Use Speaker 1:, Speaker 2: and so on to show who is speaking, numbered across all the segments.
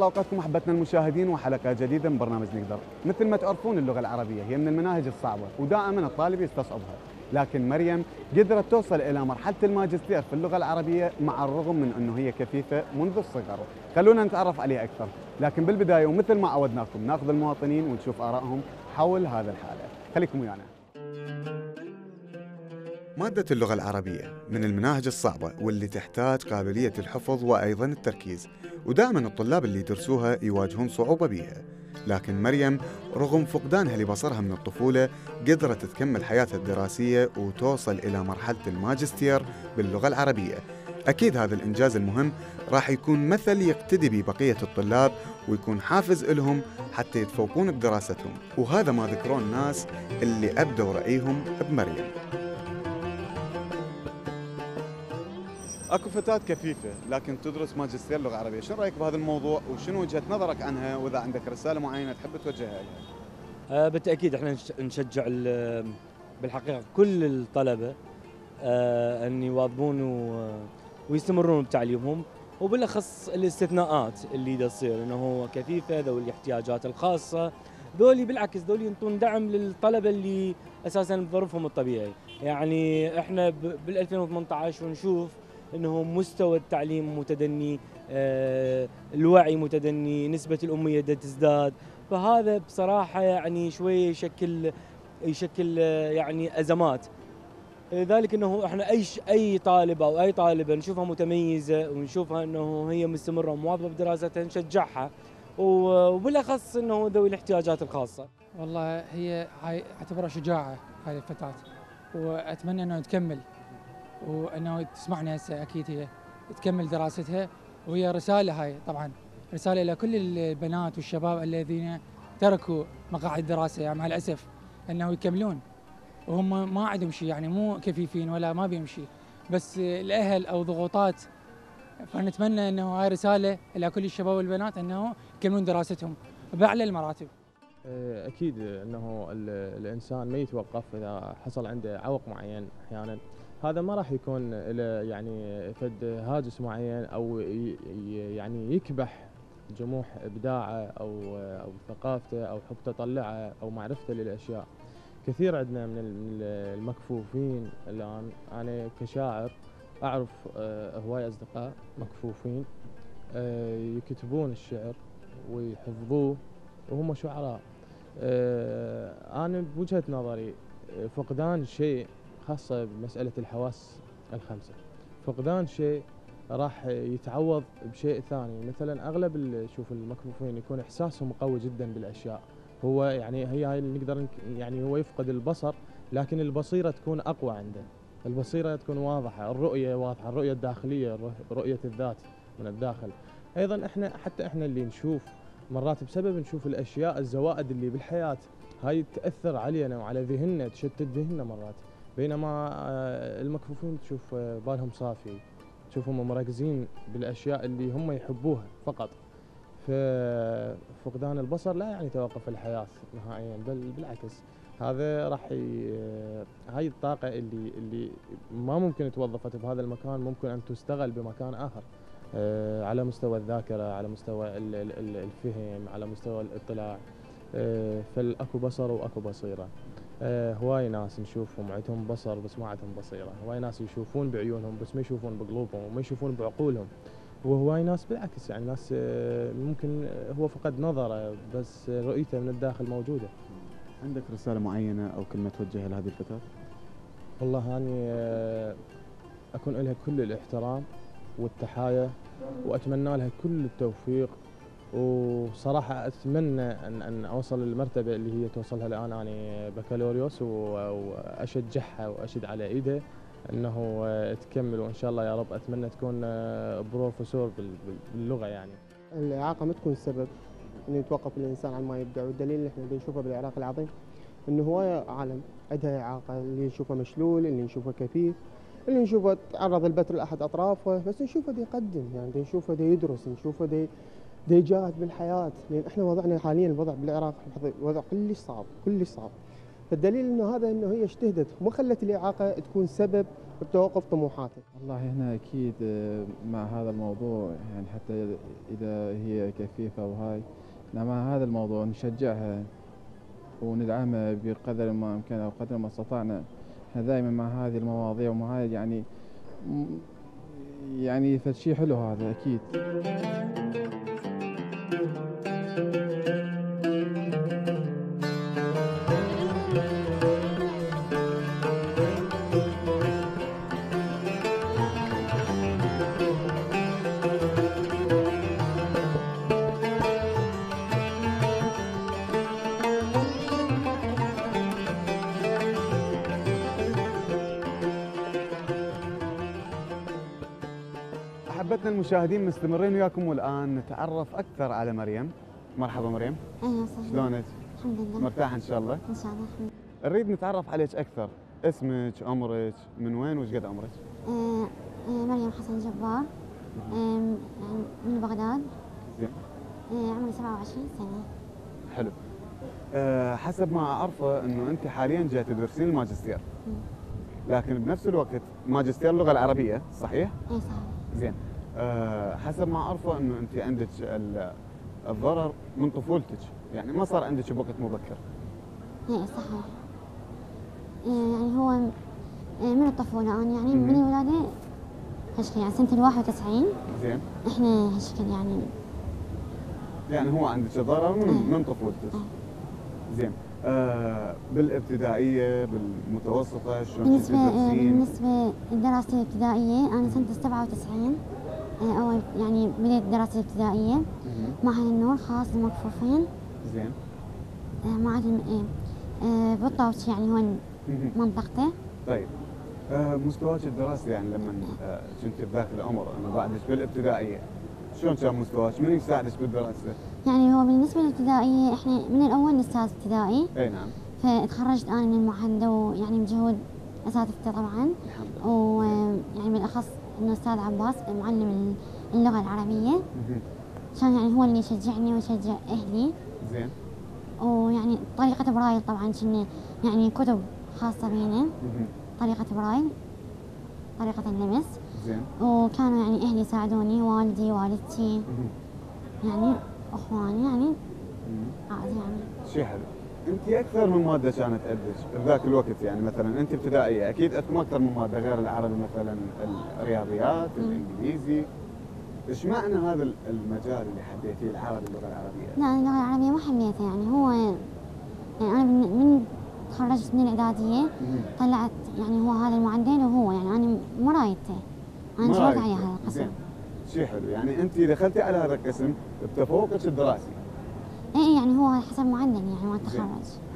Speaker 1: الله أوقاتكم أحبتنا المشاهدين وحلقة جديدة من برنامج نقدر. مثل ما تعرفون اللغة العربية هي من المناهج الصعبة ودائما الطالب يستصعبها، لكن مريم قدرت توصل إلى مرحلة الماجستير في اللغة العربية مع الرغم من أنه هي كفيفه منذ الصغر. خلونا نتعرف عليها أكثر، لكن بالبداية ومثل ما عودناكم نأخذ المواطنين ونشوف آرائهم حول هذا الحالة. خليكم ويانا. مادة اللغة العربية من المناهج الصعبة واللي تحتاج قابلية الحفظ وأيضا التركيز ودائما الطلاب اللي يدرسوها يواجهون صعوبة بيها. لكن مريم رغم فقدانها لبصرها من الطفولة قدرت تكمل حياتها الدراسية وتوصل إلى مرحلة الماجستير باللغة العربية. أكيد هذا الإنجاز المهم راح يكون مثل يقتدي ببقية الطلاب ويكون حافز لهم حتى يتفوقون بدراستهم. وهذا ما ذكروه الناس اللي أبدوا رأيهم بمريم. أكو فتاة كفيفة لكن تدرس ماجستير لغة عربية، شنو رأيك بهذا الموضوع؟ وشنو وجهة نظرك عنها؟ وإذا عندك رسالة معينة تحب توجهها لها؟
Speaker 2: آه، بالتأكيد إحنا نش- نشجع ال- بالحقيقة كل الطلبة آه، أن يواظبون ويستمرون بتعليمهم وبالأخص الاستثناءات اللي دا تصير. إنه هو كفيفة ذوي الاحتياجات الخاصة ذولي بالعكس ذولي ينطون دعم للطلبة اللي أساسا بظروفهم الطبيعي. يعني إحنا بال 2018 ونشوف إنه مستوى التعليم متدني آه، الوعي متدني نسبة الأمية دا تزداد. فهذا بصراحة يعني شوية يشكل يشكل آه، يعني أزمات. لذلك إنه إحنا أي أي طالب أو أي طالبة نشوفها متميزة ونشوفها إنه هي مستمرة ومواظبة بدراستها نشجعها وبالأخص إنه ذوي الاحتياجات الخاصة.
Speaker 3: والله هي هاي أعتبرها شجاعة هذه الفتاة. وأتمنى إنه تكمل. وأنه تسمعنا هسه أكيد هي تكمل دراستها وهي رسالة هاي طبعا رسالة إلى كل البنات والشباب الذين تركوا مقاعد الدراسة يعني مع الاسف إنه يكملون. وهم ما عندهم شيء يعني مو كفيفين ولا ما بيمشي بس الأهل أو ضغوطات فنتمنى إنه هاي رسالة إلى كل الشباب والبنات إنه يكملون دراستهم بأعلى المراتب.
Speaker 4: أكيد إنه ال- الإنسان ما يتوقف إذا حصل عنده عوق معين أحيانا. هذا ما راح يكون يعني فد هاجس معين أو يعني يكبح جموح إبداعه أو أو ثقافته أو حب تطلعه أو معرفته للأشياء. كثير عندنا من ال- من المكفوفين الآن. أنا كشاعر أعرف آه، هواي أصدقاء مكفوفين آه، يكتبون الشعر ويحفظوه وهم شعراء. آه، أنا بوجهة نظري فقدان شيء خاصة بمسألة الحواس الخمسة. فقدان شيء راح يتعوض بشيء ثاني. مثلا أغلب شوف المكفوفين يكون احساسهم قوي جدا بالأشياء. هو يعني هي هاي اللي نقدر يعني هو يفقد البصر لكن البصيرة تكون أقوى عنده. البصيرة تكون واضحة الرؤية واضحة الرؤية الداخلية رؤية الذات من الداخل. أيضا إحنا حتى إحنا اللي نشوف مرات بسبب نشوف الأشياء الزوائد اللي بالحياة هاي تأثر علينا وعلى ذهننا تشتت ذهننا مرات. بينما آه، المكفوفين تشوف آه، بالهم صافي تشوفهم مركزين بالأشياء اللي هم يحبوها فقط. ففقدان البصر لا يعني توقف الحياة نهائيا بل بالعكس. هذا راح ي... آه، هاي الطاقة اللي اللي ما ممكن توظفت بهذا المكان ممكن أن تستغل بمكان آخر على مستوى الذاكرة على مستوى ال- ال- ال- الفهم على مستوى الاطلاع. فالأكو بصر وأكو بصيرة. هواي ناس نشوفهم عندهم بصر بس ما عندهم بصيرة. هواي ناس يشوفون بعيونهم بس ما يشوفون بقلوبهم وما يشوفون بعقولهم. وهواي ناس بالعكس يعني ناس آه، ممكن آه، هو فقد نظره بس رؤيته من الداخل موجودة.
Speaker 1: عندك رسالة معينة أو كلمة توجهها لهذه الفتاة؟
Speaker 4: والله أني آه، أكون لها كل الاحترام والتحايا وأتمنى لها كل التوفيق وصراحة أتمنى أن أن أوصل للمرتبة اللي هي توصلها الآن أنا بكالوريوس وأشجعها وأشد على إيدها أنه تكمل وإن شاء الله يا رب أتمنى تكون آه، بروفيسور بال- بال- باللغة يعني.
Speaker 5: الإعاقة ما تكون سبب إنه يتوقف الإنسان عن ما يبدع والدليل اللي إحنا بنشوفه بالعراق العظيم إنه هواية عالم عندها إعاقة اللي نشوفه مشلول اللي نشوفه كفيف اللي نشوفه تعرض البتر لأحد أطرافه بس نشوفه دي يقدم يعني دي نشوفه دي يدرس نشوفه دي دي يجاهد بالحياة. لأن إحنا وضعنا حاليا الوضع بالعراق وضع كلش صعب كلش صعب. فالدليل إنه هذا إنه هي اجتهدت وما خلت الإعاقة تكون سبب بتوقف طموحاته
Speaker 6: والله هنا أكيد آه، مع هذا الموضوع يعني حتى إذا هي كفيفة وهاي مع هذا الموضوع نشجعها وندعمها بقدر ما أمكن أو قدر ما استطعنا. إحنا دائما مع هذه المواضيع ومع هاي يعني يعني فشي حلو هذا أكيد
Speaker 1: أحبتنا المشاهدين مستمرين وياكم والآن نتعرف أكثر على مريم. مرحبا مريم.
Speaker 7: أهلا وسهلا.
Speaker 1: شلونك؟
Speaker 7: الحمد لله.
Speaker 1: مرتاحة إن شاء الله؟
Speaker 7: إن شاء الله
Speaker 1: نريد نتعرف عليك أكثر. اسمك عمرك من وين وش قد عمرك؟
Speaker 7: آه، آه، مريم حسن جبار. آم، يعني من بغداد.
Speaker 1: زين.
Speaker 7: عمري 27 سنة.
Speaker 1: حلو. أه حسب ما أعرفه أنه أنت حاليا جاي تدرسين الماجستير لكن بنفس الوقت ماجستير اللغة العربية صحيح؟
Speaker 7: اي صحيح.
Speaker 1: زين. أه حسب ما أعرفه أنه أنت عندك ال- الضرر من طفولتك. يعني ما صار عندك بوقت مبكر.
Speaker 7: اي صحيح. آه، يعني هو آه، من الطفولة أنا يعني من. الولادة هشكل يعني سنة ال 91
Speaker 1: زين.
Speaker 7: إحنا هشكل يعني
Speaker 1: يعني هو عندك ضرر من, من طفولتك. زين. آه بالابتدائية بالمتوسطة شلون
Speaker 7: بالنسبة آه، بالنسبة لدراستي الابتدائية أنا سنة 97 آه، أول يعني بديت دراستي الابتدائية.
Speaker 1: مهم.
Speaker 7: معهد النور خاص للمكفوفين
Speaker 1: زين.
Speaker 7: آه، معهد الم- آه، آه، بالطوش يعني هو
Speaker 1: مهم.
Speaker 7: منطقته.
Speaker 1: طيب. آه مستواك الدراسي يعني لما آه كنت بذاك العمر انه بعدك بالابتدائية شلون كان مستواك؟ من يساعدك بالدراسة؟
Speaker 7: يعني هو بالنسبة للابتدائية إحنا من الأول أستاذ ابتدائي.
Speaker 1: إي نعم.
Speaker 7: فتخرجت أنا من المعهد ويعني بجهود أساتذتي طبعا.
Speaker 1: الحمد لله.
Speaker 7: ويعني بالأخص إنه أستاذ عباس معلم اللغة العربية.
Speaker 1: مهم.
Speaker 7: كان يعني هو اللي يشجعني ويشجع أهلي.
Speaker 1: زين.
Speaker 7: ويعني طريقة برايل طبعا كنا يعني كتب خاصة بينا. طريقة برايل طريقة اللمس.
Speaker 1: زين.
Speaker 7: وكانوا يعني أهلي يساعدوني والدي والدتي. يعني أخواني يعني. عادي يعني.
Speaker 1: شيء حلو. انت أكثر من مادة كانت عندك بذاك الوقت يعني مثلا انت ابتدائية أكيد أكثر من مادة غير العربي مثلا الرياضيات. الإنجليزي إيش معنى هذا المجال اللي حبيتيه العربي اللغة العربية؟
Speaker 7: لا اللغة العربية ما حبيتها يعني هو يعني أنا من, من تخرجت من الإعدادية
Speaker 1: مهم.
Speaker 7: طلعت يعني هو هذا المعدل وهو يعني أنا ما رايته شفت
Speaker 1: رأيك؟
Speaker 7: على هذا القسم
Speaker 1: شيء حلو يعني أنت دخلتي على هذا القسم بتفوقك الدراسي
Speaker 7: إيه يعني هو حسب معدل يعني ما
Speaker 1: زين.
Speaker 7: تخرج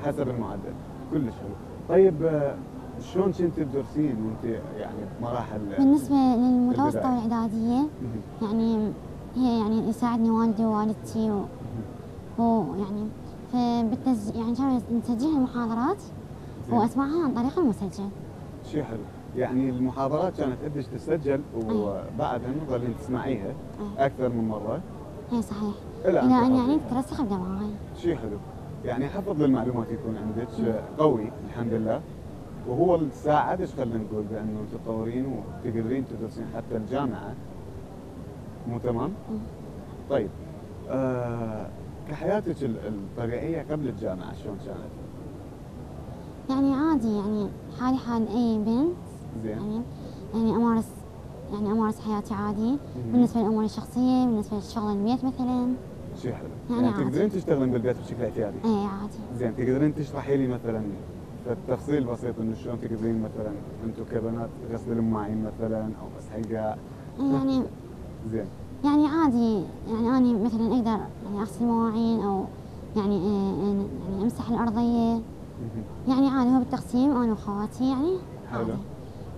Speaker 1: حسب المعدل كلش حلو طيب آه، شلون كنت تدرسين وأنت يعني بمراحل
Speaker 7: بالنسبة للمتوسطة
Speaker 1: البداية.
Speaker 7: والإعدادية
Speaker 1: مهم.
Speaker 7: يعني هي يعني يساعدني والدي ووالدتي و- ويعني فبالتز يعني كانوا نسجل المحاضرات
Speaker 1: زين.
Speaker 7: وأسمعها عن طريق المسجل
Speaker 1: شيء حلو يعني المحاضرات كانت عندك تسجل وبعدها تظلين تسمعيها. أكثر من مرة
Speaker 7: إيه صحيح إلى أن يعني
Speaker 1: تحفظين.
Speaker 7: ترسخ بدماغي
Speaker 1: شيء حلو. يعني حفظ المعلومات يكون عندك قوي الحمد لله. وهو اللي ساعدك خلينا نقول؟ بأنه تتطورين وتقدرين تدرسين حتى الجامعة. مو تمام؟ طيب. آه كحياتك ال- الطبيعية قبل الجامعة شلون كانت؟
Speaker 7: يعني عادي يعني حالي حال أي بنت.
Speaker 1: زين.
Speaker 7: يعني يعني أمارس يعني أمارس حياتي عادي.
Speaker 1: مهم.
Speaker 7: بالنسبة للأمور الشخصية بالنسبة لشغل البيت مثلا.
Speaker 1: شيء حلو
Speaker 7: يعني
Speaker 1: يعني
Speaker 7: عادي.
Speaker 1: تقدرين تشتغلين بالبيت بشكل اعتيادي.
Speaker 7: إيه عادي.
Speaker 1: زين تقدرين تشرحي لي مثلا تفصيل بسيط إنه شلون تقدرين مثلا أنتم كبنات غسل المواعين مثلا أو مسح القاع
Speaker 7: يعني
Speaker 1: زين.
Speaker 7: يعني عادي. يعني أنا مثلا أقدر يعني أغسل مواعين أو يعني آه، آه، يعني أمسح الأرضية.
Speaker 1: مهم.
Speaker 7: يعني عادي هو بالتقسيم أنا وخواتي يعني.
Speaker 1: حلو.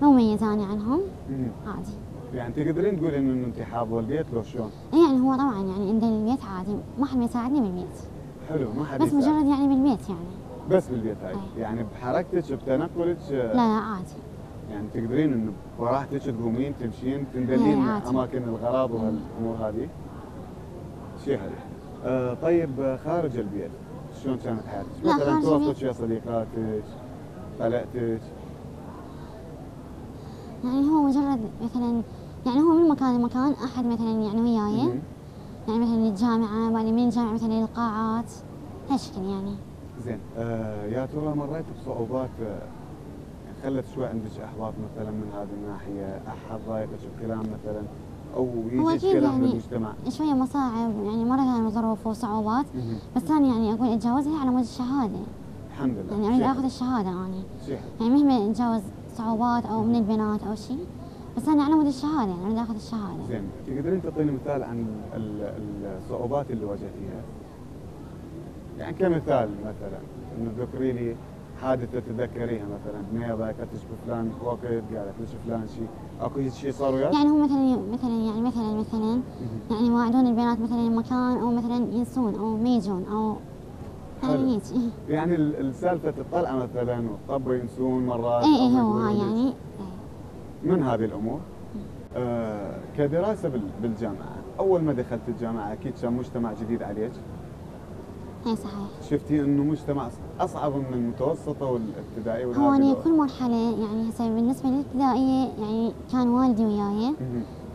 Speaker 7: عادي. أنا عنهم. عادي.
Speaker 1: يعني تقدرين تقولين إنه انت حافظه البيت لو شلون؟
Speaker 7: إيه يعني هو طبعا يعني عند البيت عادي. ما حد يساعدني بالبيت
Speaker 1: حلو ما حد
Speaker 7: بس. مجرد يعني بالبيت يعني.
Speaker 1: بس بالبيت هاي.
Speaker 7: أي.
Speaker 1: يعني بحركتك بتنقلك؟
Speaker 7: لا لا عادي.
Speaker 1: يعني تقدرين إنه براحتك تقومين تمشين تندلين
Speaker 7: عادي.
Speaker 1: أماكن الغراض وهالامور هذه؟ شيء حلو آه طيب خارج البيت. شلون كانت حياتك؟
Speaker 7: لا،
Speaker 1: مثلا
Speaker 7: البيت.
Speaker 1: ويا صديقاتك طلعتك
Speaker 7: يعني هو مجرد مثلا يعني هو من مكان لمكان أحد مثلا يعني وياي. يعني مثلا للجامعة بعدين من الجامعة مثلا للقاعات هالشكل يعني.
Speaker 1: زين. آه يا ترى مريت بصعوبات آه خلت شوي عندك احباط مثلا من هذه الناحية أحد ضايقك بكلام مثلا أو
Speaker 7: أكيد
Speaker 1: كلام
Speaker 7: يعني
Speaker 1: بالمجتمع؟
Speaker 7: شوية مصاعب يعني مرة كانوا ظروف وصعوبات. بس أنا يعني أقول أتجاوزها على مود الشهادة.
Speaker 1: الحمد لله.
Speaker 7: يعني أريد آخذ
Speaker 1: الشهادة حلو.
Speaker 7: يعني مهما اتجاوز صعوبات أو من البنات أو شيء بس أنا على مود الشهادة يعني اريد آخذ الشهادة
Speaker 1: زين تقدرين تعطيني مثال عن ال- الصعوبات اللي واجهتيها؟ يعني كمثال مثلا إنه تذكري لي حادثة تتذكريها مثلا بنيه ضايقتك بفلان وقت قالت لك فلان شيء أكو شيء صار وياك؟
Speaker 7: يعني هم مثلا مثلا يعني مثلا مثلا يعني يواعدون البنات مثلا مكان أو مثلا ينسون أو ما يجون أو
Speaker 1: حلو.
Speaker 7: يعني
Speaker 1: السالفة الطلعه مثلا والطبه ينسون مرات
Speaker 7: اي اي هو. يعني
Speaker 1: من هذه الأمور؟ آه كدراسة بال- بالجامعة. أول ما دخلت الجامعة أكيد كان مجتمع جديد عليك.
Speaker 7: أي صحيح.
Speaker 1: شفتي إنه مجتمع أصعب من المتوسطة والابتدائيه
Speaker 7: هو
Speaker 1: الأمور.
Speaker 7: كل مرحلة يعني هسه بالنسبة للابتدائية يعني كان والدي وياي.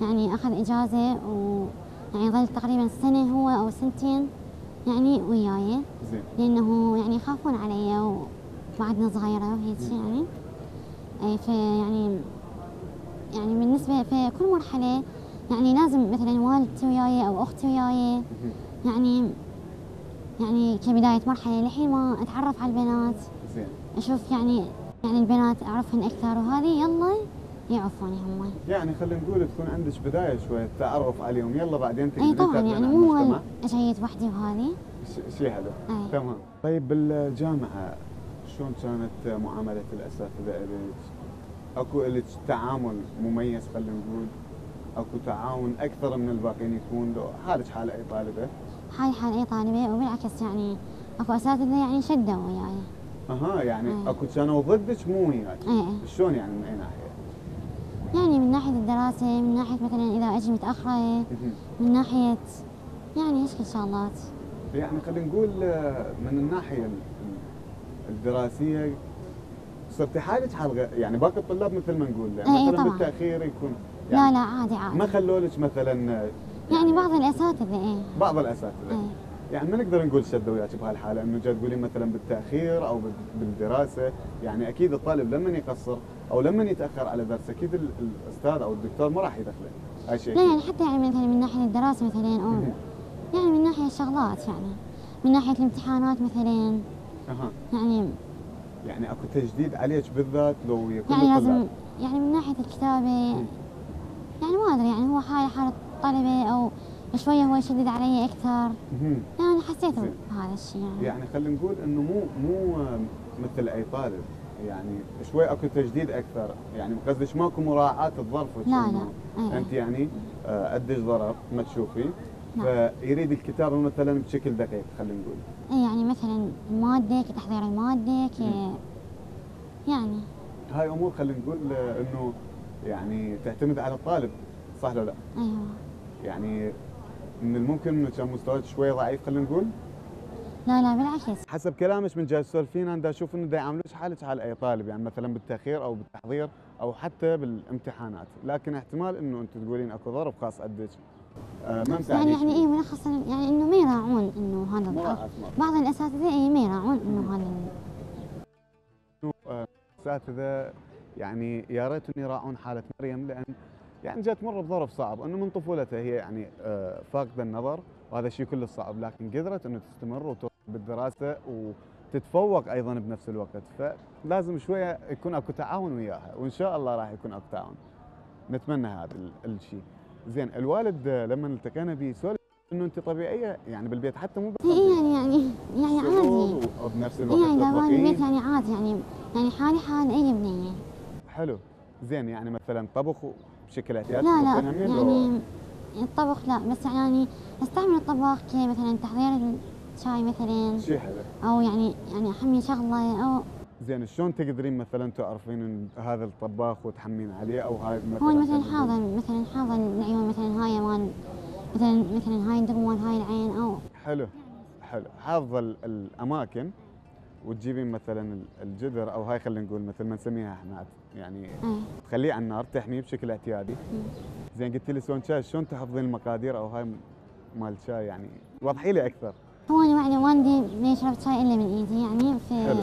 Speaker 7: يعني أخذ إجازة و يعني ظل تقريبا سنة هو أو سنتين يعني وياي.
Speaker 1: زين.
Speaker 7: لأنه يعني يخافون علي وبعدنا صغيرة وهيك يعني. أي فيعني يعني بالنسبة في كل مرحلة يعني لازم مثلا والدتي وياي أو أختي وياي. يعني يعني كبداية مرحلة لحين ما أتعرف على البنات
Speaker 1: زين.
Speaker 7: أشوف يعني يعني البنات أعرفهن أكثر وهذه يلا يعرفوني هم.
Speaker 1: يعني خلينا نقول تكون عندك بداية شوية تعرف عليهم يلا بعدين
Speaker 7: إي
Speaker 1: تقدرين
Speaker 7: طبعا
Speaker 1: تاخذين
Speaker 7: يعني
Speaker 1: عن
Speaker 7: مو أجيت وحدي وهذه.
Speaker 1: شيء حلو.
Speaker 7: إي.
Speaker 1: تمام. طيب بالجامعة شلون كانت معاملة الأساتذة الك؟ أكو تعامل مميز خلينا نقول. أكو تعاون أكثر من الباقيين يكون لو حالك حال أي طالبة.
Speaker 7: حالي حال أي طالبة وبالعكس يعني أكو أساتذة يعني شدوا وياي.
Speaker 1: أها يعني
Speaker 7: أي.
Speaker 1: أكو كانوا ضدك مو وياك
Speaker 7: أي.
Speaker 1: شلون يعني من أي ناحية؟
Speaker 7: يعني من ناحية الدراسة من ناحية مثلا إذا أجي
Speaker 1: متأخرة.
Speaker 7: من ناحية يعني هيك شغلات
Speaker 1: يعني خلينا نقول آه، من الناحية ال- ال- الدراسية صرتي حالك حال يعني باقي الطلاب مثل ما نقول
Speaker 7: إيه
Speaker 1: مثلا
Speaker 7: طبعاً.
Speaker 1: بالتأخير يكون
Speaker 7: لا
Speaker 1: يعني
Speaker 7: لا عادي عادي.
Speaker 1: ما خلولك مثلا آه،
Speaker 7: يعني بعض الأساتذة إيه.
Speaker 1: بعض الأساتذة.
Speaker 7: إيه.
Speaker 1: يعني ما نقدر نقول شدوا وياك بهالحاله إنه جاي تقولين مثلا بالتأخير أو بال- بالدراسة. يعني أكيد الطالب لما يقصر أو لما يتأخر على درس أكيد ال- الأستاذ أو الدكتور ما راح يدخله. هاي شيء
Speaker 7: لا. يعني حتى يعني مثلا من ناحية الدراسة مثلا
Speaker 1: أو.
Speaker 7: يعني من ناحية الشغلات يعني. من ناحية الامتحانات مثلا.
Speaker 1: أها.
Speaker 7: يعني
Speaker 1: يعني أكو تجديد عليك بالذات لو يكون
Speaker 7: يعني لازم يعني من ناحية الكتابة يعني ما أدري يعني هو حالة حالة طلبة أو شوية هو يشدد علي
Speaker 1: مهم.
Speaker 7: يعني حسيت
Speaker 1: زين.
Speaker 7: بهذا الشيء يعني,
Speaker 1: يعني خلينا نقول إنه مو مو مثل أي طالب. يعني شوي أكو تجديد أكثر. يعني قصدك ماكو مراعاة الظرف
Speaker 7: لا لا.
Speaker 1: أنت يعني آه، قديش ظرف ما تشوفي. فيريد الكتابة مثلا بشكل دقيق خلينا نقول.
Speaker 7: أي يعني مثلا المادة كتحضير المادة ك يعني.
Speaker 1: هاي أمور خلينا نقول إنه يعني تعتمد على الطالب صح ولا لا؟
Speaker 7: أيوه.
Speaker 1: يعني من الممكن إنه كان مستواك شوي ضعيف خلينا نقول؟
Speaker 7: لا لا بالعكس.
Speaker 1: حسب كلامك من جاي تسولفين أنا أشوف إنه دا يعاملوش حالك حال أي طالب يعني مثلا بالتأخير أو بالتحضير أو حتى بالامتحانات. لكن احتمال إنه انت تقولين أكو ظرف خاص عندك ما مساعديك
Speaker 7: يعني يعني إيه ملخصا يعني إنه ما يراعون إنه هذا. بعض الأساتذة إيه ما يراعون إنه هذا
Speaker 1: آه، اساتذه يعني يا ريت ان يراعون حالة مريم لأن يعني جات تمر بظرف صعب إنه من طفولتها هي يعني آه، فاقدة النظر وهذا الشيء كله صعب لكن قدرت إنه تستمر وتوصل بالدراسة وتتفوق أيضا بنفس الوقت. فلازم شوية يكون أكو تعاون وياها وإن شاء الله راح يكون أكو تعاون. نتمنى هذا ال- الشيء زين الوالد لما التقينا به سولف إنه أنت طبيعية؟ يعني بالبيت حتى مو
Speaker 7: إيه يعني يعني يعني عادي.
Speaker 1: وبنفس الوقت
Speaker 7: إيه يعني دوام البيت يعني عادي يعني يعني حالي حال أي بنية.
Speaker 1: حلو. زين يعني مثلا طبخ بشكل اعتيادي
Speaker 7: لا لا يعني الطبخ لا بس يعني أستعمل الطبخ كمثلا تحضير الشاي مثلا.
Speaker 1: شيء حلو.
Speaker 7: أو يعني يعني أحمي شغلة أو
Speaker 1: زين شلون تقدرين مثلا تعرفين إن هذا الطباخ وتحمين عليه أو هاي مثلا؟
Speaker 7: هو مثلا حاضر مثلا حاضر العيون مثلا هاي مال مثلا مثلا هاي مال هاي العين أو
Speaker 1: حلو حلو. حافظة ال- الأماكن وتجيبين مثلا ال- الجدر أو هاي خلينا نقول مثل ما نسميها إحنا يعني
Speaker 7: إيه.
Speaker 1: تخليه على النار تحميه بشكل اعتيادي.
Speaker 7: مم.
Speaker 1: زين قلت لي سوون شاي شلون تحفظين المقادير أو هاي مال الشاي يعني؟ وضحي لي أكثر.
Speaker 7: هو أنا يعني والدي ما يشرب شاي إلا من إيدي يعني في
Speaker 1: حلو.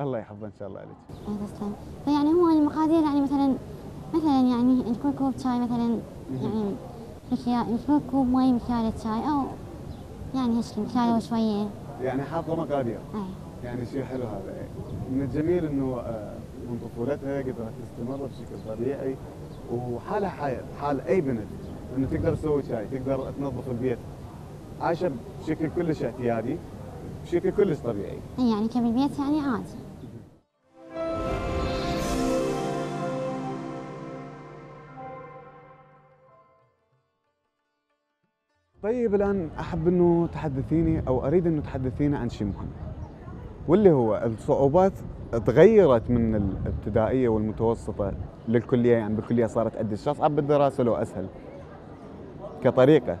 Speaker 1: الله يحفظه إن شاء الله عليك.
Speaker 7: إيه تسلم فيعني هو المقادير يعني مثلا مثلا يعني تكون كوب شاي مثلا يعني مكيال يكون كوب مي مكيالة شاي أو يعني هيك مكيالة وشوية
Speaker 1: يعني حافظة مقادير.
Speaker 7: أي.
Speaker 1: يعني شيء حلو هذا. من الجميل إنه آه، من طفولتها قدرت تستمر بشكل طبيعي وحالها حال حال أي بنت إنه تقدر تسوي شاي تقدر تنظف البيت. عايشة بشكل كلش اعتيادي بشكل كلش طبيعي.
Speaker 7: يعني كبالبيت يعني عادي.
Speaker 1: طيب الآن أحب أنه تحدثيني أو أريد انه تحدثيني عن شيء مهم واللي هو الصعوبات تغيرت من الابتدائية والمتوسطة للكلية يعني بالكليه صارت قديش اصعب بالدراسه لو أسهل كطريقة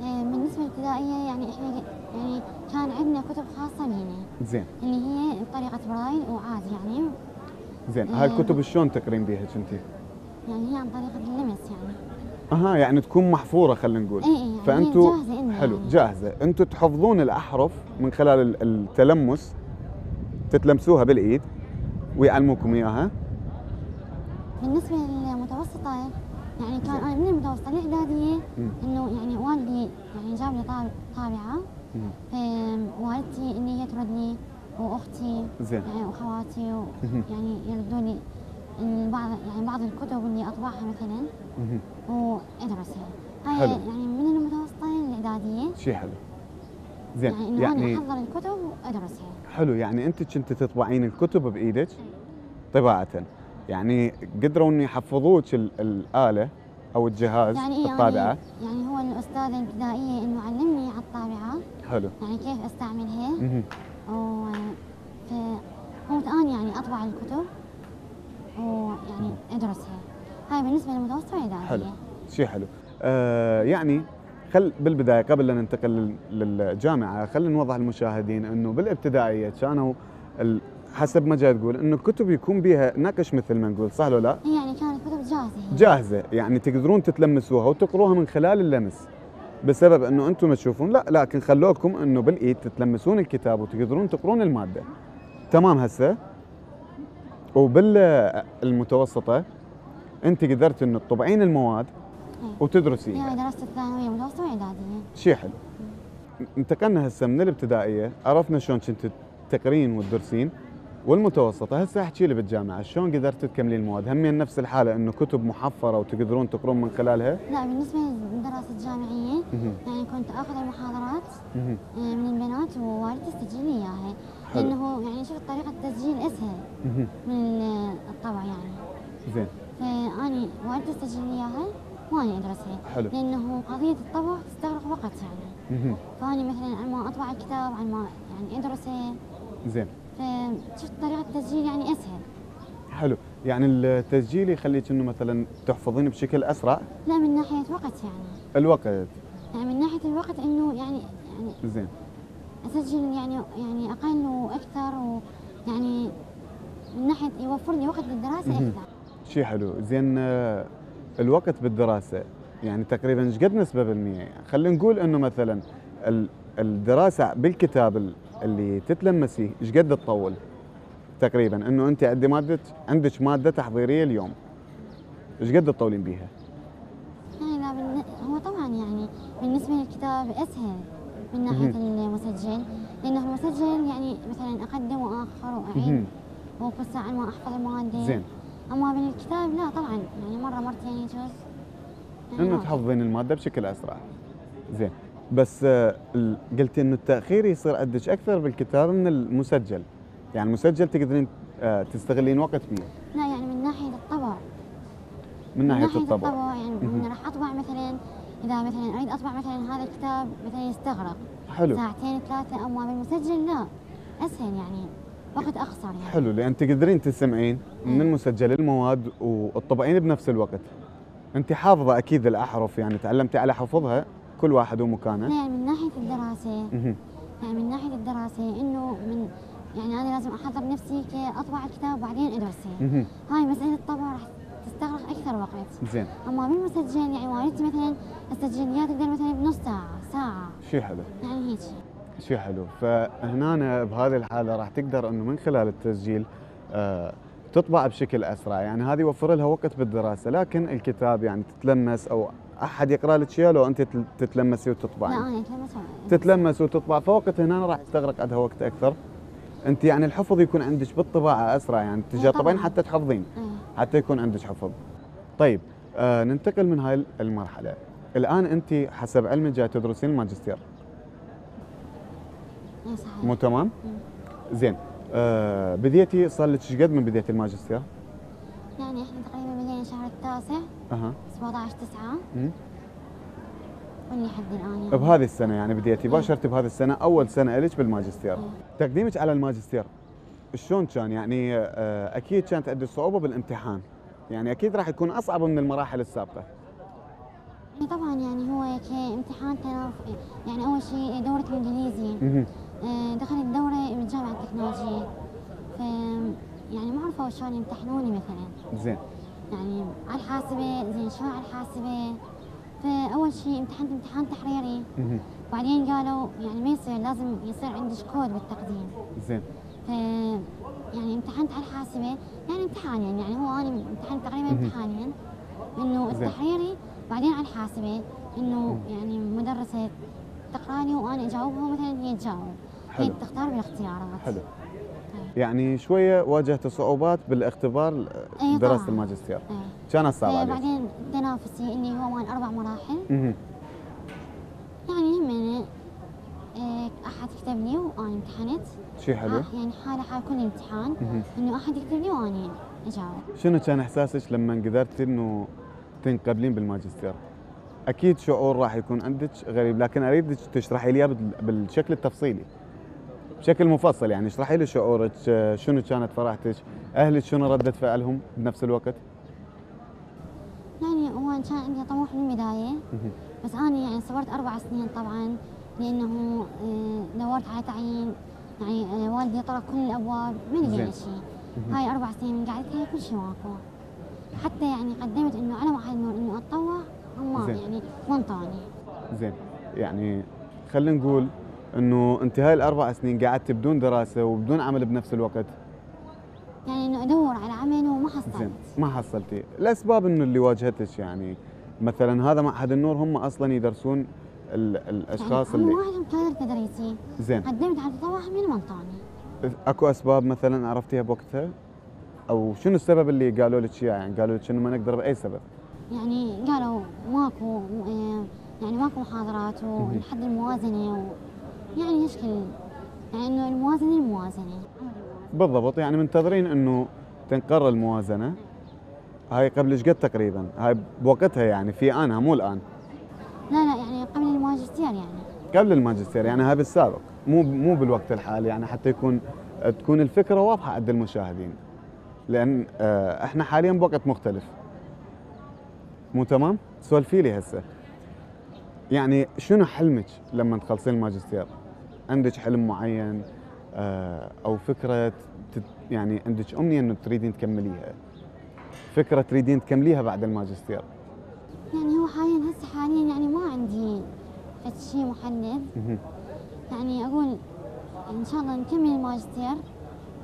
Speaker 7: إيه بالنسبة للابتدائية يعني إحنا يعني كان عندنا كتب خاصة بينا
Speaker 1: زين
Speaker 7: اللي هي طريقة برايل وعادي يعني
Speaker 1: زين هاي
Speaker 7: آه.
Speaker 1: الكتب شلون تقرين بيها كنتي؟
Speaker 7: يعني هي عن طريقة اللمس يعني
Speaker 1: أها يعني تكون محفورة خلينا نقول
Speaker 7: إيه إيه يعني فأنتوا جاهزة
Speaker 1: حلو. جاهزة أنتوا تحفظون الأحرف من خلال ال- التلمس تتلمسوها بالإيد ويعلموكم إياها
Speaker 7: بالنسبة للمتوسطة يعني كان أنا من المتوسطة الإعدادية
Speaker 1: مم.
Speaker 7: إنه يعني والدي يعني جاب لي طاب- طابعة
Speaker 1: مم.
Speaker 7: فوالدتي إن هي ترد لي وأختي
Speaker 1: زين
Speaker 7: يعني وأخواتي و-
Speaker 1: مهم.
Speaker 7: يعني يردوا البعض يعني بعض الكتب اللي أطبعها مثلا.
Speaker 1: مهم.
Speaker 7: وأدرسها هاي
Speaker 1: حلو.
Speaker 7: يعني من المتوسطة الإعدادية
Speaker 1: شيء حلو. زين
Speaker 7: يعني
Speaker 1: يعني
Speaker 7: أنا أحضر الكتب وأدرسها.
Speaker 1: حلو يعني أنت كنت تطبعين الكتب بإيدك طباعة. يعني قدروا ان يحفظوك ال- الآلة أو الجهاز
Speaker 7: يعني إيه
Speaker 1: الطابعة.
Speaker 7: يعني, يعني هو الأستاذ الابتدائية إنه علمني على الطابعة.
Speaker 1: حلو.
Speaker 7: يعني كيف
Speaker 1: أستعملها.
Speaker 7: و فقمت أنا يعني أطبع الكتب. ويعني أدرسها. هاي بالنسبة للمتوسطة
Speaker 1: حلو.
Speaker 7: والإعدادية
Speaker 1: شيء حلو. آه يعني خل بالبداية قبل لا ننتقل لل- للجامعة خلينا نوضح للمشاهدين إنه بالابتدائية كانوا حسب ما جاي تقول إنه الكتب يكون بيها نقش مثل ما نقول صح ولا لا؟
Speaker 7: هي يعني كانت كتب جاهزة هي.
Speaker 1: جاهزة. يعني تقدرون تتلمسوها وتقروها من خلال اللمس بسبب إنه أنتم تشوفون لا لكن خلوكم إنه بالإيد تتلمسون الكتاب وتقدرون تقرون المادة. تمام هسه؟ وبالمتوسطة انت قدرت انه تطبعين المواد
Speaker 7: إيه.
Speaker 1: وتدرسيها
Speaker 7: يعني درست الثانوية متوسطة وإعدادية
Speaker 1: شيء حلو. انتقلنا هسه من الابتدائية عرفنا شلون كنت تقرين وتدرسين. والمتوسطة. هسه أحكي لي بالجامعة شلون قدرت تكملين المواد؟ همين نفس الحالة إنه كتب محفرة وتقدرون تقرون من خلالها؟
Speaker 7: لا بالنسبة للدراسة الجامعية
Speaker 1: مهم.
Speaker 7: يعني كنت أخذ المحاضرات. آه، من البنات ووالدتي تسجل لي إياها.
Speaker 1: حلو.
Speaker 7: لأنه يعني شفت طريقة التسجيل
Speaker 1: مهم.
Speaker 7: من الطبع يعني.
Speaker 1: زين.
Speaker 7: فأني والدتي تسجل لي إياها وأنا أدرسها.
Speaker 1: حلو.
Speaker 7: لأنه قضية الطبع تستغرق وقت يعني. فأني مثلا على ما أطبع الكتاب على ما يعني أدرسه.
Speaker 1: زين.
Speaker 7: فشفت طريقة التسجيل يعني أسهل.
Speaker 1: حلو. يعني التسجيل يخليك إنه مثلا تحفظين بشكل أسرع؟
Speaker 7: لا من ناحية وقت يعني.
Speaker 1: الوقت.
Speaker 7: يعني من ناحية الوقت إنه يعني يعني
Speaker 1: زين.
Speaker 7: أسجل يعني يعني أقل وأكثر ويعني من ناحية يوفر لي وقت للدراسة
Speaker 1: مهم.
Speaker 7: أكثر.
Speaker 1: شيء حلو. زين الوقت بالدراسة يعني تقريبا إيش قد نسبة بالمية؟ يعني خلينا نقول إنه مثلا الدراسة بالكتاب ال- اللي تتلمسيه إيش قد تطول؟ تقريبا إنه أنت عندي مادة عندك مادة تحضيرية اليوم. إيش قد تطولين بيها؟
Speaker 7: يعني لا بالن... هو طبعا يعني بالنسبة للكتاب أسهل من ناحية المسجل لأنه المسجل يعني مثلا أقدم وآخر وأعيد
Speaker 1: مهم.
Speaker 7: وكل ساعة ما أحفظ المادة
Speaker 1: زين.
Speaker 7: أما بالكتاب لا طبعا يعني مرة مرتين يجوز. يعني
Speaker 1: انه
Speaker 7: عادي.
Speaker 1: تحفظين المادة بشكل أسرع. زين. بس آه، قلتي إنه التأخير يصير عندك أكثر بالكتاب من المسجل. يعني المسجل تقدرين آه، تستغلين وقت فيه.
Speaker 7: لا يعني من ناحية الطبع.
Speaker 1: من ناحية
Speaker 7: ناحية
Speaker 1: الطبع.
Speaker 7: يعني
Speaker 1: مهم.
Speaker 7: من راح أطبع مثلا إذا مثلا أريد أطبع مثلا هذا الكتاب مثلا يستغرق.
Speaker 1: حلو.
Speaker 7: ساعتين ثلاثة أما بالمسجل لا. أسهل يعني وقت أقصر يعني.
Speaker 1: حلو لأن تقدرين تسمعين من. المسجل المواد وتطبعين بنفس الوقت. أنت حافظة أكيد الأحرف يعني تعلمتي على حفظها. كل واحد ومكانه.
Speaker 7: يعني من ناحية
Speaker 1: الدراسة.
Speaker 7: يعني من ناحية الدراسة إنه من يعني أنا لازم أحضر نفسي كي اطبع الكتاب وبعدين
Speaker 1: أدرسه.
Speaker 7: هاي مسألة الطبع راح تستغرق أكثر وقت.
Speaker 1: زين.
Speaker 7: أما بالمسجل يعني والدتي مثلا اسجل اياه تقدر مثلا بنص ساعة ساعة.
Speaker 1: شيء حلو.
Speaker 7: يعني هيك.
Speaker 1: شيء حلو. فهنا بهذه الحالة راح تقدر إنه من خلال التسجيل آه تطبع بشكل أسرع. يعني هذه يوفر لها وقت بالدراسة لكن الكتاب يعني تتلمس أو أحد يقرأ لك اياه لو أنت تل- تتلمسي
Speaker 7: لا
Speaker 1: وتطبعي
Speaker 7: أنا أتلمس
Speaker 1: تتلمس وتطبع. فوقت هنا راح يستغرق عندها وقت أكثر. أنت يعني الحفظ يكون عندك بالطباعة أسرع يعني. طبعين حتى تحفظين.
Speaker 7: إيه.
Speaker 1: حتى يكون عندك حفظ. طيب آه ننتقل من هاي المرحلة. الآن أنت حسب علمك جاي تدرسين الماجستير
Speaker 7: إيه صحيح.
Speaker 1: مو تمام؟
Speaker 7: مم.
Speaker 1: زين. آه بديتي صار لك قد من بديتي الماجستير؟
Speaker 7: يعني إحنا تقريبا بدينا شهر التاسع.
Speaker 1: أها.
Speaker 7: 17 9
Speaker 1: مم.
Speaker 7: واللي حد الآن يعني.
Speaker 1: بهذه السنة يعني بديتي باشرتي بهذه السنة أول سنة لك بالماجستير.
Speaker 7: إيه.
Speaker 1: تقديمك على الماجستير شلون كان؟ يعني آه أكيد كانت عندك صعوبة بالامتحان. يعني أكيد راح يكون أصعب من المراحل السابقة.
Speaker 7: يعني طبعا يعني هو كامتحان تناف يعني أول شيء دورة الإنجليزي.
Speaker 1: مهم.
Speaker 7: آه، دخلت دورة بالجامعة التكنولوجية. ف يعني ما عرفوا شلون يمتحنوني مثلا.
Speaker 1: زين.
Speaker 7: يعني على الحاسبة زين شلون على الحاسبة؟ فأول شيء امتحنت امتحان تحريري. بعدين قالوا يعني ما يصير لازم يصير عندك كود بالتقديم.
Speaker 1: زين.
Speaker 7: ف يعني امتحنت على الحاسبة يعني امتحانين يعني هو أنا امتحنت تقريبا. امتحانين.
Speaker 1: إنه.
Speaker 7: التحريري بعدين على الحاسبة إنه يعني مدرسة تقراني وأنا أجاوبها مثلا هي تجاوب. هي تختار بالاختيارات.
Speaker 1: حلو. يعني شوية واجهت صعوبات بالاختبار
Speaker 7: إيه دراسة.
Speaker 1: الماجستير.
Speaker 7: إيه.
Speaker 1: كانت صعبه عليك.
Speaker 7: بعدين التنافسي اللي هو مال أربع مراحل. يعني إيه، أحد كتب لي وأنا امتحنت.
Speaker 1: شيء حلو.
Speaker 7: آه، يعني حالة حال كل امتحان. إنه أحد يكتب لي وأنا أجاوب.
Speaker 1: شنو كان إحساسك لما قدرتي إنه تنقبلين بالماجستير؟ أكيد شعور راح يكون عندك غريب لكن أريدك تشرحي لي بالشكل التفصيلي. بشكل مفصل يعني اشرحي لي شعورك شنو كانت فرحتك؟ أهلك شنو ردة فعلهم بنفس الوقت؟
Speaker 7: يعني هو كان عندي طموح من البداية. بس أنا يعني صبرت أربع سنين طبعا لأنه آه، دورت على تعيين. يعني آه، والدي طرق كل الأبواب ما. لقينا شيء هاي أربع سنين من قعدتها كل شيء ماكو حتى يعني قدمت إنه على معهد النور إنه أتطوع هم. يعني ما انطوني
Speaker 1: زين. يعني خلينا نقول إنه أنت هاي الأربع سنين قعدت بدون دراسة وبدون عمل بنفس الوقت؟
Speaker 7: يعني إنه أدور على عمل وما
Speaker 1: زين
Speaker 7: حصلت
Speaker 1: ما حصلتي. الأسباب إنه اللي واجهتك يعني. مثلا هذا معهد النور هم أصلا يدرسون ال- الأشخاص
Speaker 7: يعني
Speaker 1: اللي
Speaker 7: واحدهم كادر تدريسي.
Speaker 1: زين.
Speaker 7: قدمت على التطوع من ما انطوني
Speaker 1: أكو أسباب مثلا عرفتيها بوقتها؟ أو شنو السبب اللي قالوا لك اياه يعني؟ قالوا لك انه ما نقدر بأي سبب؟
Speaker 7: يعني قالوا ماكو يعني ماكو محاضرات ولحد الموازنة و يعني يشكل يعني انه الموازنة الموازنة.
Speaker 1: بالضبط يعني منتظرين إنه تنقر الموازنة. هاي قبل إيش قد تقريبا؟ هاي بوقتها يعني في انها مو الآن.
Speaker 7: لا لا يعني قبل الماجستير يعني.
Speaker 1: قبل الماجستير يعني هاي بالسابق مو مو بالوقت الحالي يعني حتى يكون تكون الفكرة واضحة عند المشاهدين. لأن آه، إحنا حاليا بوقت مختلف. مو تمام؟ سولفي لي هسه. يعني شنو حلمك لما تخلصين الماجستير؟ عندك حلم معين آه، أو فكرة يعني عندك أمنية إنه تريدين تكمليها. فكرة تريدين تكمليها بعد الماجستير.
Speaker 7: يعني هو حاليا هسه حاليا يعني ما عندي شيء محدد. يعني أقول إن شاء الله نكمل الماجستير.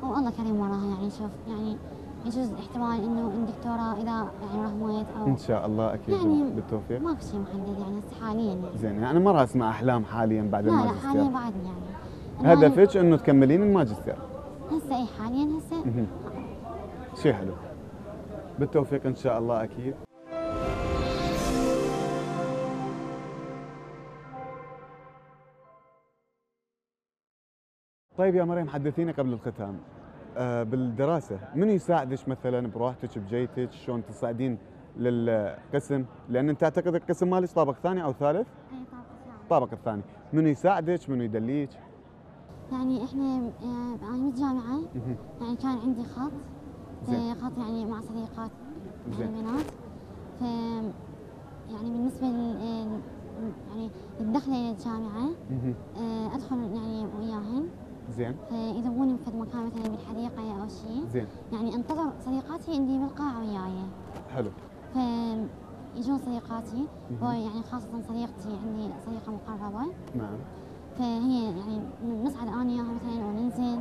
Speaker 7: والله كريم وراها يعني شوف يعني يجوز احتمال إنه الدكتوراه إذا يعني رحمت أو
Speaker 1: إن شاء الله أكيد
Speaker 7: يعني
Speaker 1: بالتوفيق.
Speaker 7: ماكو شيء محدد يعني هسه حاليا يعني.
Speaker 1: زين يعني ما راسمه أحلام حاليا بعد
Speaker 7: لا لا
Speaker 1: الماجستير.
Speaker 7: حاليا بعدني يعني.
Speaker 1: هدفك إنه تكملين الماجستير.
Speaker 7: هسه اي حاليا هسه.
Speaker 1: شيء حلو. بالتوفيق إن شاء الله أكيد. طيب يا مريم حدثينا قبل الختام. آه بالدراسة. من يساعدك مثلا بروحتك بجيتك؟ شلون تصعدين للقسم؟ لأن أنت أعتقد القسم مالك طابق ثاني أو ثالث؟
Speaker 7: إي طبعا
Speaker 1: الطابق الثاني. منو يساعدك؟ منو يدليك؟
Speaker 7: يعني إحنا آه، أنا بالجامعة
Speaker 1: مهم.
Speaker 7: يعني كان عندي خط.
Speaker 1: زين.
Speaker 7: آه، خط يعني مع صديقات
Speaker 1: زين.
Speaker 7: يعني بنات. ف يعني بالنسبة لل- يعني الجامعة
Speaker 1: مهم.
Speaker 7: آه، أدخل يعني وياهن.
Speaker 1: زين.
Speaker 7: فيذوبوني بفد مكان مثلا بالحديقة أو شيء
Speaker 1: زين.
Speaker 7: يعني أنتظر صديقاتي عندي بالقاعة وياي.
Speaker 1: حلو.
Speaker 7: فيجون صديقاتي.
Speaker 1: مهم.
Speaker 7: ويعني خاصة صديقتي عندي صديقة مقربة.
Speaker 1: نعم.
Speaker 7: فهي يعني نصعد أنا وياها مثلا وننزل.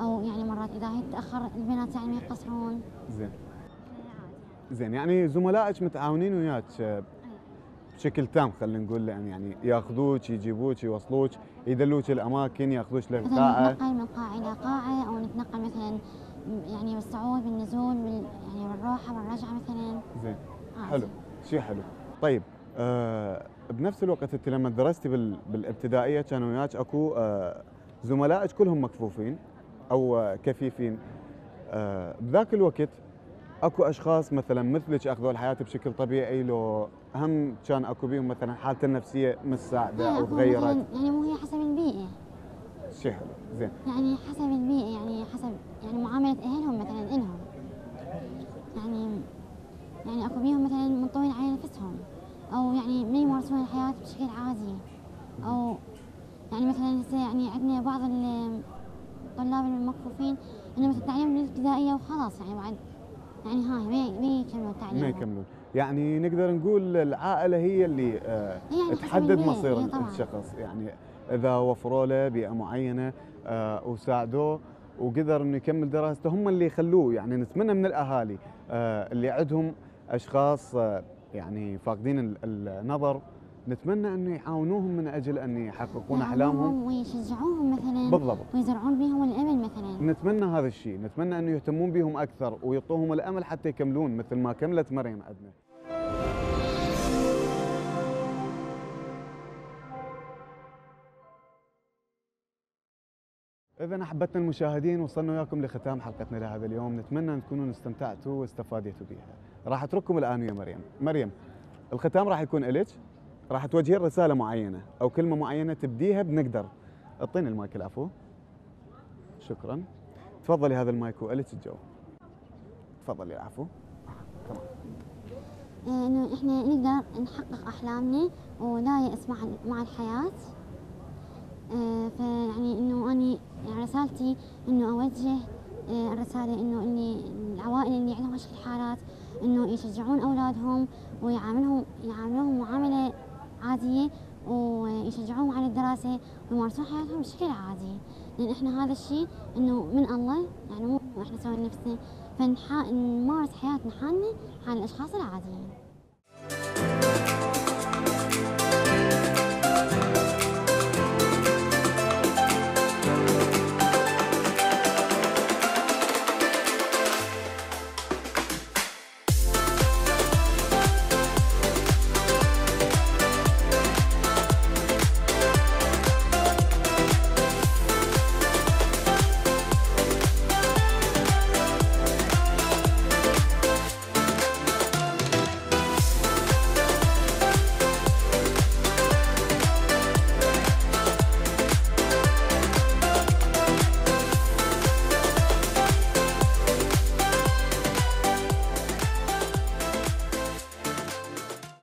Speaker 7: أو يعني مرات إذا هي تأخر البنات يعني ما يقصرون.
Speaker 1: زين.
Speaker 7: فعادي.
Speaker 1: زين يعني زملائك متعاونين وياك آه، بشكل تام خلينا نقول يعني, يعني ياخذوك يجيبوك يوصلوك يدلوك الأماكن ياخذوك للقاعه
Speaker 7: نتنقل من قاعة إلى قاعة أو نتنقل مثلا يعني بالصعود بالنزول بال يعني بالروحة بالرجعة مثلا.
Speaker 1: زين.
Speaker 7: عادي.
Speaker 1: حلو. شيء حلو. طيب آه بنفس الوقت أنت لما درستي بال بالابتدائية كانوا وياك أكو آه زملائك كلهم مكفوفين أو آه كفيفين. آه بذاك الوقت أكو أشخاص مثلا مثلك أخذوا الحياة بشكل طبيعي لو هم كان اكو بيهم مثلا حالته النفسية مش ساعده
Speaker 7: أو
Speaker 1: تغيرت.
Speaker 7: يعني مو هي حسب البيئة.
Speaker 1: شيء حلو زين.
Speaker 7: يعني حسب البيئة يعني حسب يعني معاملة أهلهم مثلا إلهم. يعني يعني أكو بيهم مثلا منطوين على نفسهم. أو يعني ما يمارسون الحياة بشكل عادي. أو يعني مثلا هسه يعني عندنا بعض ال- الطلاب المكفوفين إنه مثلا تعليم الابتدائية وخلاص يعني بعد يعني هاي ما ما يكملون
Speaker 1: ما
Speaker 7: تعليمهم
Speaker 1: يكملون. يعني نقدر نقول العائلة هي اللي آه تحدد مصير. الشخص. يعني إذا وفروا له بيئة معينة آه وساعدوه وقدر إنه يكمل دراسته هم اللي يخلوه. يعني نتمنى من الأهالي آه اللي عندهم أشخاص يعني فاقدين ال- النظر نتمنى إنه يعاونوهم من أجل أن يحققون
Speaker 7: أحلامهم. ويشجعوهم مثلا
Speaker 1: بالضبط.
Speaker 7: ويزرعون بهم الأمل مثلا.
Speaker 1: نتمنى هذا الشيء. نتمنى إنه يهتمون بهم أكثر ويعطوهم الأمل حتى يكملون مثل ما كملت مريم عندنا إذا أحبتنا المشاهدين وصلنا وياكم لختام حلقتنا لهذا اليوم، نتمنى أن تكونوا استمتعتوا واستفادتوا بها. راح أترككم الآن ويا مريم. مريم الختام راح يكون إلك راح توجهين رسالة معينة أو كلمة معينة تبديها بنقدر. اعطيني المايك العفو. شكرا. تفضلي هذا المايك وإلك الجو. تفضلي العفو. تمام.
Speaker 7: آه، إنه إحنا نقدر نحقق أحلامنا ولا يأس مع آه، فيعني انه يعني رسالتي إنه أوجه آه، الرسالة إنه إني العوائل اللي عندهم هالشكل حالات إنه يشجعون أولادهم ويعاملهم يعاملوهم معاملة عادية ويشجعوهم على الدراسة ويمارسون حياتهم بشكل عادي. لأن إحنا هذا الشيء إنه من الله يعني مو إحنا نسوي لنفسنا فنمارس حياتنا حالنا حال الأشخاص العاديين.